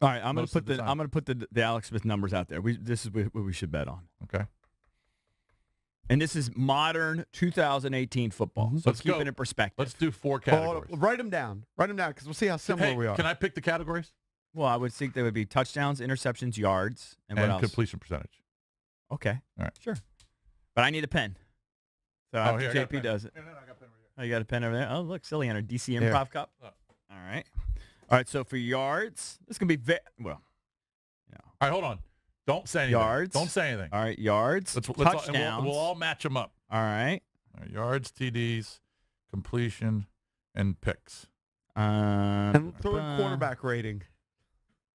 All right, I'm gonna put the the. I'm gonna put the the Alex Smith numbers out there. We this is what we should bet on, Okay. and this is modern 2018 football. Mm-hmm. So Let's keep go. it in perspective. Let's do four Hold categories. on, write them down. Write them down because we'll see how similar Hey, we are. can I pick the categories? well, I would think they would be touchdowns, interceptions, yards, and, And, what else? completion percentage. Okay, All right. sure. But I need a pen. So Oh, after here, I got a JP pen. does it. Here, no, no, I got a pen right here. Oh, you got a pen over there. Oh, look, silly Hunter, DC Here. Improv Cup. Oh. All right, all right. So for yards, this can be very well. All right, hold on. Don't say anything. Yards. Don't say anything. All right, yards, Let's, let's all, touchdowns. we'll, we'll all match them up. all right. All right, yards, TDs, completion, and picks. Um, and throw in uh, quarterback rating.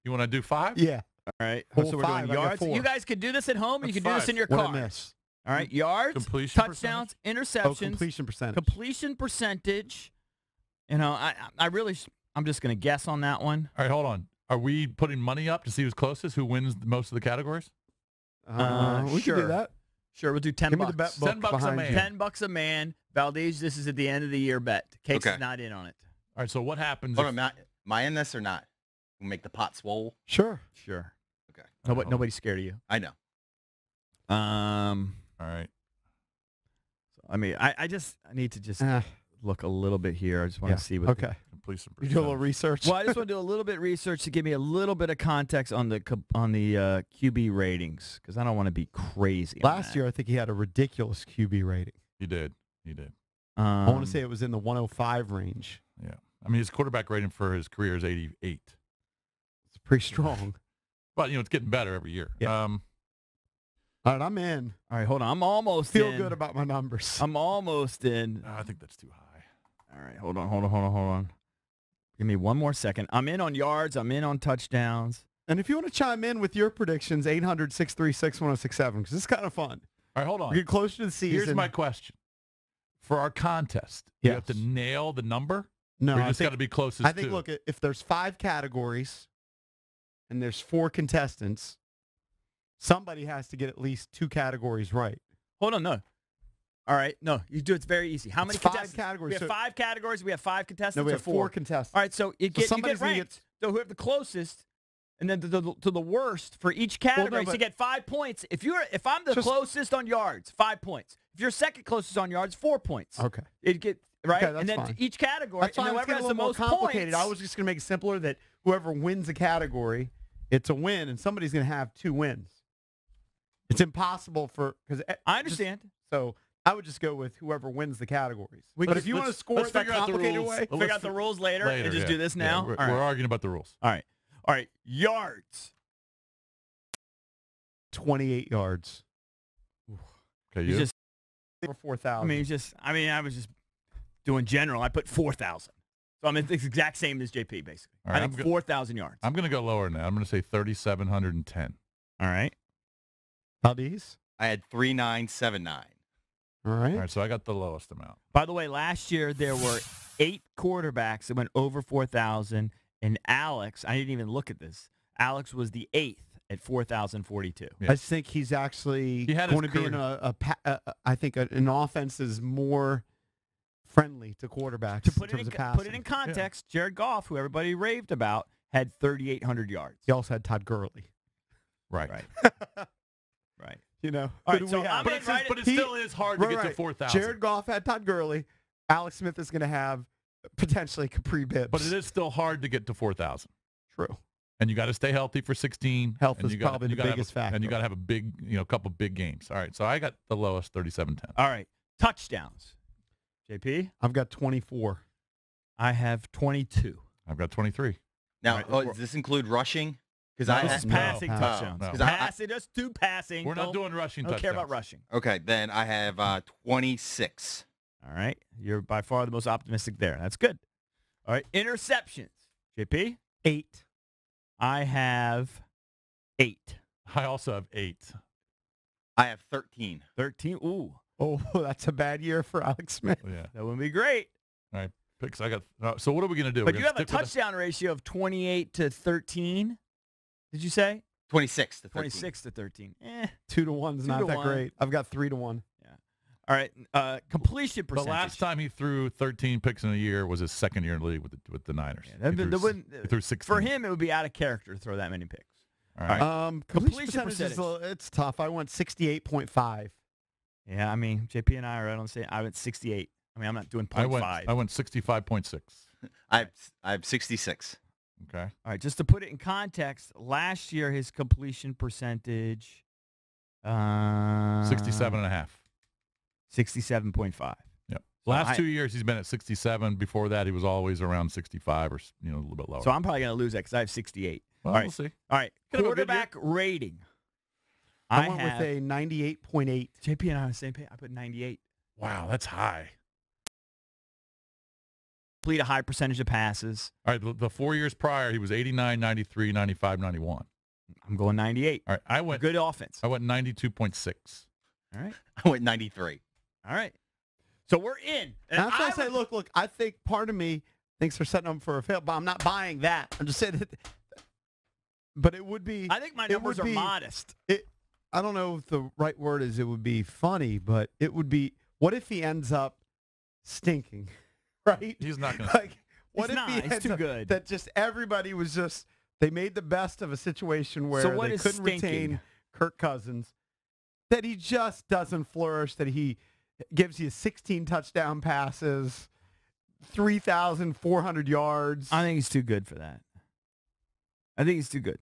You want to do five? Yeah. All right. Well, so we're five, doing yards. You guys could do this at home, or you That's can do this in your What car. Miss? All right. Yards, Completion touchdowns, Oh, interceptions, completion percentage. completion percentage. You know, I I really sh- I'm just gonna guess on that one. All right, hold on. Are we putting money up to see who's closest, who wins most of the categories? Uh, Uh, we can do that. Sure, we'll do ten Give me bucks. the bet book Ten bucks a man. you. Ten bucks a man. Valdez, this is at the end of the year bet. Cakes Okay. is not in on it. All right, so what happens? Hold if- on, am am I in this or not? We'll make the pot swole. Sure. Sure. Okay. Nobody, nobody's scared of you. I know. Um, All right. I mean, I, I just I need to just Uh, look a little bit here. I just want yeah. to see what. the- Okay. Completion You do a little research. well, I just want to do a little bit of research to give me a little bit of context on the on the uh, QB ratings because I don't want to be crazy. Last year, I think he had a ridiculous QB rating. He did. He did. um, I want to say it was in the 105 range. Yeah. I mean, his quarterback rating for his career is 88. It's pretty strong. But, you know, it's getting better every year. Yeah. Um, All right, I'm in. All right, hold on. I'm almost Feel in. good about my numbers. I'm almost in. I think that's too high. All right, hold on, hold on, hold on, hold on. Give me one more second. I'm in on yards. I'm in on touchdowns. and if you want to chime in with your predictions, 800 636 1067, because it's kind of fun. All right, hold on. We get closer to the season. Here's my question. For our contest, you have to nail the number? No, or you I just think, got to be closest I think to? look, if there's five categories and there's four contestants, somebody has to get at least two categories right. Hold on, no. All right, no, you do It's very easy. How It's many five contestants? categories, We have so- five categories. We have five contestants. No, we have four. four contestants. All right, so you get you somebody's get ranked. get- So whoever the closest, and then to the, to the worst for each category, so but- you get five points. If you're if I'm the Just- closest on yards, five points. If you're second closest on yards, four points. Okay. It get right, Okay, that's and then fine. each category, That's and why I was whoever has the most complicated. points. I was just going to make it simpler that whoever wins a category, it's a win, and somebody's going to have two wins. It's impossible for because eh, I understand. so I would just go with whoever wins the categories. We but if you want to score let's it that figure out the complicated rules. way, Figure let's out the rules later, Later, and just yeah. do this Yeah, now. we're, All right. we're arguing about the rules. All right. All right. Yards. 28 yards Okay, You you? just over I 4,000. mean, just I mean, I was just doing general. I put four thousand. So I mean, it's the exact same as JP basically. All right, I I'm think four thousand yards. I'm going to go lower than that. I'm going to say 3,710. All right. Valdez. I had 3979. All right. All right, so I got the lowest amount. By the way, last year there were eight quarterbacks that went over four thousand, and Alex. I didn't even look at this. Alex was the eighth at four thousand forty-two. Yeah. I think he's actually He had going to be in career. a, a, pa- a, a I think a, an offense is more friendly to quarterbacks To put in it in, of passing. put it in context, Jared Goff, who everybody raved about, had thirty-eight hundred yards. He also had Todd Gurley. Right. Right. Right. You know, All who right, do so? I'm But, in it's right but it He- still is hard to Right, get to 4,000. Jared Goff had Todd Gurley. Alex Smith is going to have potentially Kapri Bibbs. But it is still hard to get to 4,000. true. And you got to stay healthy for 16. Health and is you gotta- probably you the gotta biggest a, factor. And you got to have a big, you know, couple big games. All right, so I got the lowest 3710. All right. Touchdowns. JP, I've got 24. I have twenty-two. I've got 23. Now, Right. oh, does this include rushing? Because No, I this had, is passing no, touchdowns. no. 'Cause I- I- Passing, just two passing. We're not Don't- doing rushing don't care about rushing. okay, then I have uh, 26. All right. You're by far the most optimistic there. That's good. All right. Interceptions. JP, Eight. I have eight. I also have eight. I have 13. 13. Ooh, Oh, that's a bad year for Alex Smith. Yeah. that would be great. All right, Picks. I got. Uh, so what are we going to do? But We're you gonna have a stick with touchdown ratio of 28 to 13. Did you say? 26 to 13. 26 to 13. Eh. Two to one's Two not to that one. great. I've got three to one. Yeah. All right. Uh, completion percentage. The last time he threw 13 picks in a year was his second year in the league with the, with the Niners. Yeah, that- he, threw, s- wouldn't- he threw 16. for him, it would be out of character to throw that many picks. All right. Um, Completion completion percentage, is it's tough. I went 68.5. Yeah, I mean, JP and I are right on the same. I went 68. I mean, I'm not doing I 0.5. went I went 65.6. I I have 66. Okay. All right, just to put it in context, last year his completion percentage, uh, 67 and a half. 67.5. Yep. So Last I- two years he's been at 67. Before that he was always around 65 or you know a little bit lower. So I'm probably going to lose that because I have 68. well, all right. we'll see. All right, Could have a good year. quarterback rating. I, I, went have with a 98.8. JP and I on the same page. I put 98. Wow, that's high. Complete a high percentage of passes. All right, the, the four years prior he was 89, 93, 95, 91. I'm going 98. All right, I went Good offense. I went 92.6. All right. I went 93. All right. So we're in. And And that's why I say, look, look, I think part of me thinks they're setting them for a fail, but I'm not buying that. I'm just saying that. But it would be. I think my numbers would are be- modest. It. I don't know if the right word is it would be funny, but it would be. What if he ends up stinking? Right? He's not going to Like, what He's if he not. He's ends too up- good. That just everybody was just they made the best of a situation where So what they couldn't stinking? retain Kirk Cousins. That he just doesn't flourish. That he gives you 16 touchdown passes, 3,400 yards. I think he's too good for that. I think he's too good.